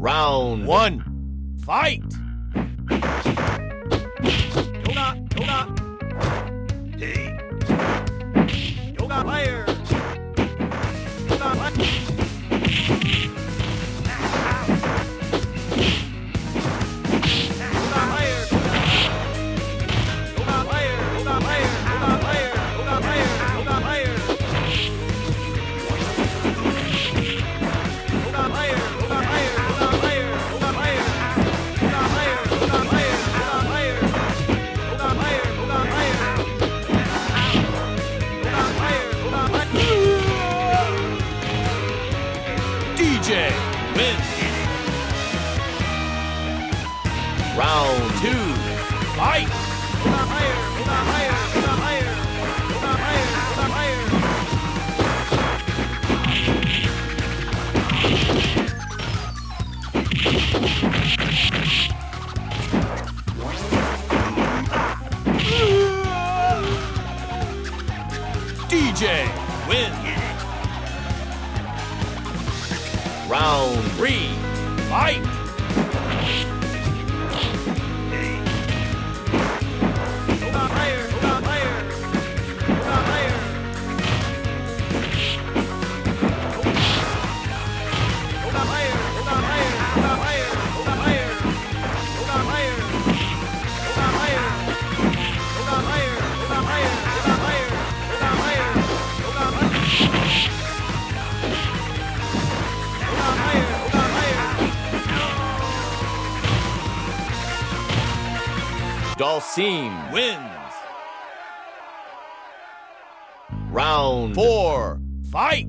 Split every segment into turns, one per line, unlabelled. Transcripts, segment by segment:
Round one, fight! Win. Round two, fight!
Higher, higher, higher, higher, higher. Dee
Jay wins. Round three, fight! Dhalsim wins. Round four, fight!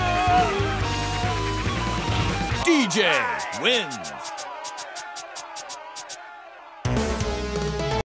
Dee
Jay wins.